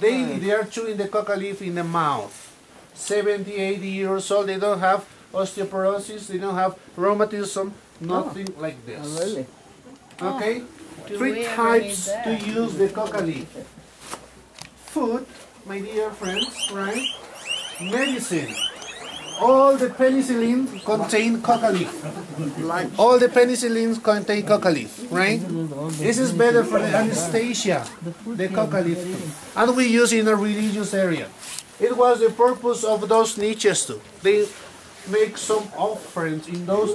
Daily, they are chewing the coca leaf in the mouth. 70, 80 years old, they don't have osteoporosis, they don't have rheumatism, nothing oh. like this. Oh, really? Okay? Oh. Do Three types to use the coca leaf. Food, my dear friends, right? Medicine. All the penicillin contain coca leaf. All the penicillins contain coca leaf, right? This is better for the anesthesia, the coca leaf. And we use in a religious area. It was the purpose of those niches too. They make some offerings in those